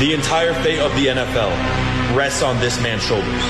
The entire fate of the NFL rests on this man's shoulders.